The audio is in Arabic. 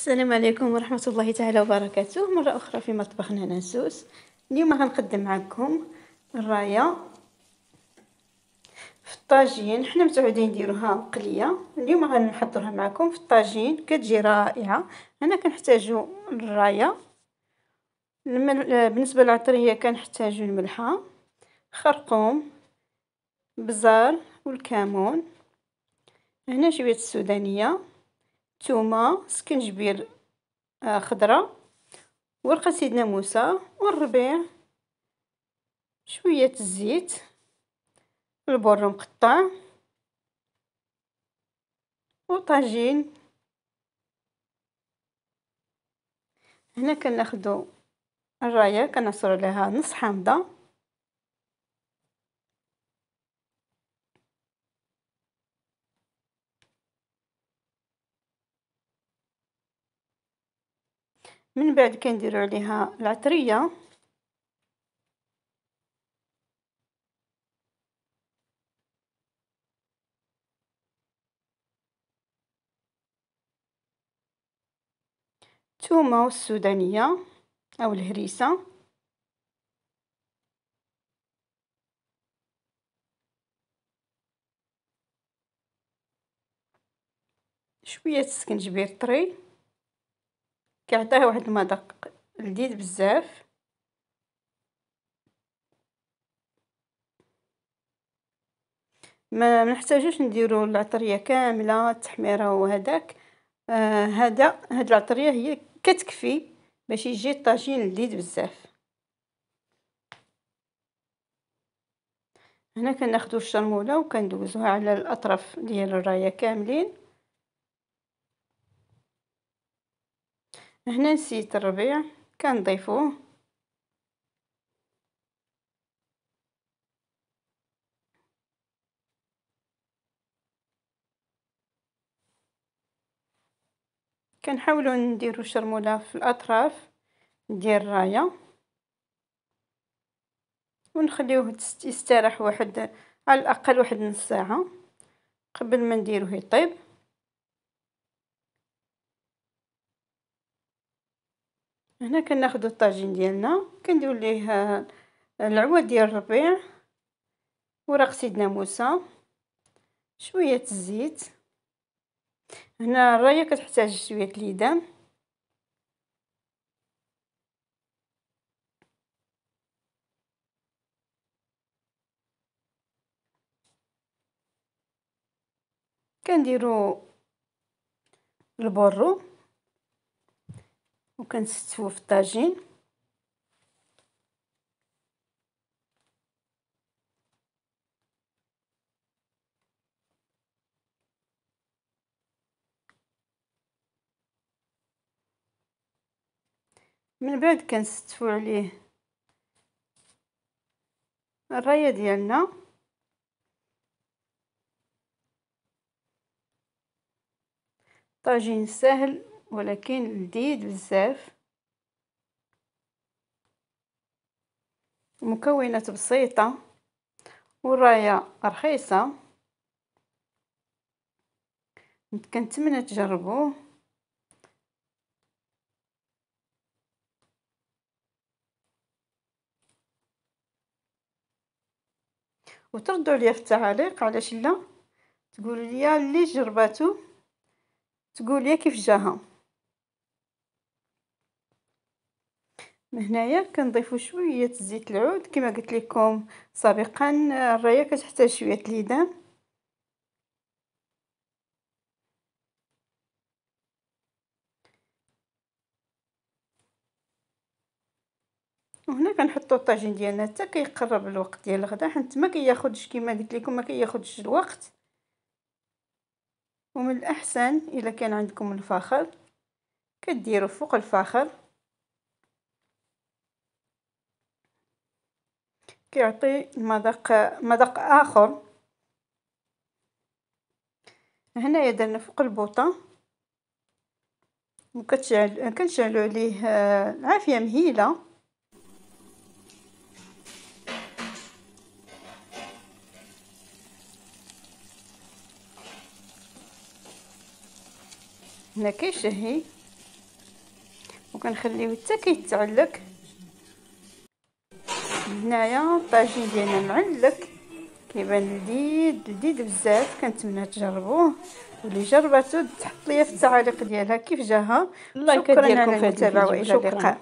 السلام عليكم ورحمة الله تعالى وبركاته. مرة أخرى في مطبخنا ناسوس اليوم غنقدم معكم الراية في الطاجين. حنا متعودين نديروها قلية. اليوم غنحضرها معكم في الطاجين. كتجي رائعة. هنا كنحتاجو الراية. بالنسبة للعطرية كنحتاجو الملحة خرقوم بزار والكمون. هنا شوية السودانية. تومة سكنجبير آه، خضرة ورقة سيدنا موسى والربيع شوية الزيت البر مقطع وطاجين هنا كناخدو الرايه كنعصرو عليها نص حامضه من بعد كنديرو عليها العطرية. الثومة والسودانية أو الهريسة. شوية السكنجبير طري. كيعطيه واحد المذاق لذيذ بزاف. ما نحتاجوش نديرو العطرية كاملة التحميرة وهداك. آه هاد العطرية هي كتكفي باش يجي الطاجين لذيذ بزاف. هنا كناخدو الشرمولة وكندوزوها على الأطراف ديال الراية كاملين. هنا نسيت الربيع كنضيفوه كنحاولوا نديروا شرمولة في الأطراف ديال الراية. ونخليوه يستراح واحد على الأقل واحد نص ساعة قبل ما نديروه يطيب. هنا كناخذ الطاجين ديالنا كنديروا ليه العواد ديال الربيع ورق سيدنا موسى شوية الزيت. هنا الراية كتحتاج شوية ليدان كنديروا البرو. وكنستفوه في الطاجين. من بعد كنستفو عليه الراية ديالنا. طاجين سهل ولكن لذيذ بزاف. مكونات بسيطة وراية رخيصة. كنتمنى تجربوه. وتردوا لي في التعاليق علاش لا. تقولوا لي اللي جرباتو. تقول لي كيف جاها. هنايا كنضيفوا شوية زيت العود كما قلت لكم سابقا الراية كتحتاج شوية ليدان وهنا كنحطوا الطاجين ديالنا حتى كيقرب الوقت ديال الغدا حيت ما كياخذش كما قلت لكم ما كياخذش الوقت. ومن الأحسن اذا كان عندكم الفخر كديروا فوق الفخر. كيعطي مذاق مذاق آخر. هنايا درنا فوق البوطة. وكتشعل كنشعلوا عليه عافية مهيلة. هنا كيشهي. وكنخليوه حتى كيتعلق. هنايا الطاجين ديالنا معلق كيبان لذيذ لذيذ بزاف كنتمنى تجربوه واللي جربته تحط ليا في التعاليق ديالها كيف جاها اللايك شكرا ديالكم على في هذا الفيديو. شكراً. اللقاء